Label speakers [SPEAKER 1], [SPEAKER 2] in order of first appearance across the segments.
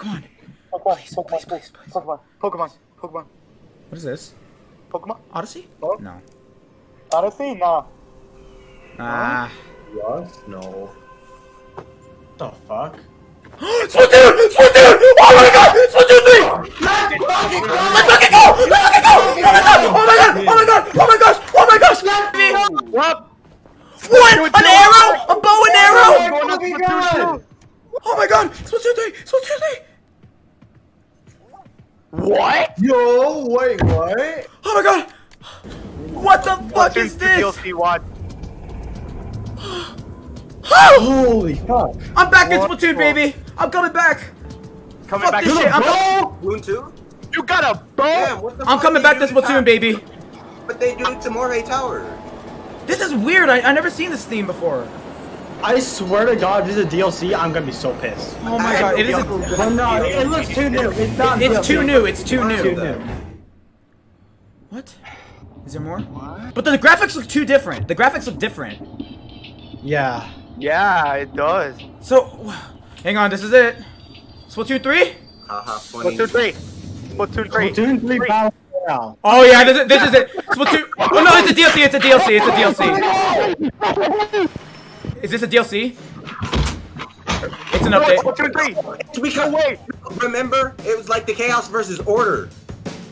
[SPEAKER 1] come on.
[SPEAKER 2] Pokemon,
[SPEAKER 1] Please,
[SPEAKER 2] Pokemon,
[SPEAKER 1] please, please, please.
[SPEAKER 2] Pokemon, Pokemon, Pokemon,
[SPEAKER 1] What is this?
[SPEAKER 2] Pokemon.
[SPEAKER 1] Odyssey?
[SPEAKER 2] Oh.
[SPEAKER 1] No.
[SPEAKER 2] Odyssey? Nah.
[SPEAKER 1] Ah.
[SPEAKER 3] Yes? No. The fuck?
[SPEAKER 1] Splatoon! Splatoon! Oh my god! Splatoon 3! Let's fucking go! Let's fucking go! Oh my god! Oh my god! Oh my gosh! Oh my gosh!
[SPEAKER 4] What?
[SPEAKER 1] What? An arrow? A bow and arrow?
[SPEAKER 4] Going to Splatoon two.
[SPEAKER 1] Oh my god! Splatoon 3! Splatoon 3!
[SPEAKER 4] What?
[SPEAKER 3] Yo, wait, what?
[SPEAKER 1] Oh my god! What the fuck is this?
[SPEAKER 4] DLC watch.
[SPEAKER 1] Oh!
[SPEAKER 3] Holy fuck.
[SPEAKER 1] I'm back in Splatoon,
[SPEAKER 4] the-
[SPEAKER 1] baby! I'm coming back!
[SPEAKER 4] Coming
[SPEAKER 1] Fuck
[SPEAKER 4] back
[SPEAKER 1] this
[SPEAKER 4] to
[SPEAKER 1] shit! I'm,
[SPEAKER 4] Splatoon.
[SPEAKER 1] co-
[SPEAKER 5] Moon 2?
[SPEAKER 4] You got a bow?
[SPEAKER 5] Damn,
[SPEAKER 1] I'm coming back to Splatoon, baby!
[SPEAKER 5] But they do it to Moray Tower.
[SPEAKER 1] This is weird. I I never seen this theme before.
[SPEAKER 3] I swear to God, if this is a DLC, I'm gonna be so pissed.
[SPEAKER 1] Oh my god! It is. A,
[SPEAKER 3] But no, it looks too new. It's not
[SPEAKER 1] it's
[SPEAKER 3] DLC.
[SPEAKER 1] too new. It's too
[SPEAKER 3] Too
[SPEAKER 1] new.
[SPEAKER 3] new.
[SPEAKER 1] What? Is there more? What? But the graphics look too different. The graphics look different.
[SPEAKER 3] Yeah.
[SPEAKER 4] Yeah, it does.
[SPEAKER 1] So, hang on. This is it. Splatoon 3?
[SPEAKER 5] Haha, funny.
[SPEAKER 4] Splatoon 3. Splatoon 3.
[SPEAKER 3] Splatoon 3 Battle Royale.
[SPEAKER 1] Oh yeah, this is, this is it. Splatoon. Oh no, it's a DLC. It's a DLC. It's a DLC. Is this a DLC? It's an
[SPEAKER 4] No, it's
[SPEAKER 1] update.
[SPEAKER 4] Splatoon 3.
[SPEAKER 5] We can
[SPEAKER 4] wait.
[SPEAKER 5] Remember, it was like the Chaos versus Order.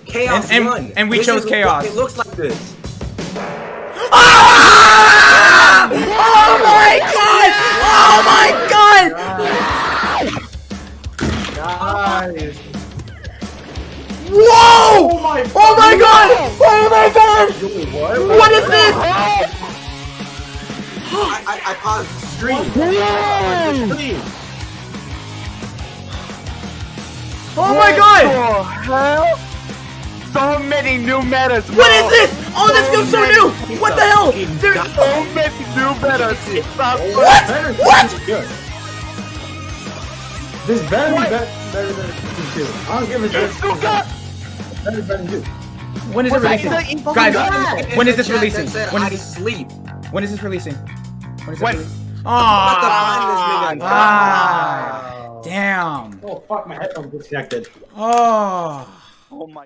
[SPEAKER 5] Chaos
[SPEAKER 1] And- and-
[SPEAKER 5] won.
[SPEAKER 1] and we
[SPEAKER 5] This
[SPEAKER 1] chose Chaos.
[SPEAKER 5] It looks like this.
[SPEAKER 1] Ah! Oh my god! Oh my god!
[SPEAKER 3] Nice.
[SPEAKER 1] Whoa!
[SPEAKER 3] Oh my
[SPEAKER 1] Oh my god! Oh
[SPEAKER 5] I, I, paused the stream.
[SPEAKER 1] Oh my god!
[SPEAKER 4] Hell? So many new metas, bro.
[SPEAKER 1] What is this? Oh, this feels so new! What the hell? There,
[SPEAKER 4] So many new metas.
[SPEAKER 1] What? What?
[SPEAKER 3] This better be better, than Splatoon 2. I don't give a shit. Better than 2.
[SPEAKER 1] When is it releasing? Guys, when is this
[SPEAKER 5] In the chat
[SPEAKER 1] releasing? When
[SPEAKER 5] I
[SPEAKER 1] is
[SPEAKER 5] sleep.
[SPEAKER 1] when is this releasing? When is
[SPEAKER 4] When?
[SPEAKER 1] releasing?
[SPEAKER 5] What the
[SPEAKER 1] Ah,
[SPEAKER 5] fuck, this nigga?
[SPEAKER 1] ah, damn.
[SPEAKER 3] Oh fuck, my headphones disconnected.
[SPEAKER 1] Oh.
[SPEAKER 4] Oh my.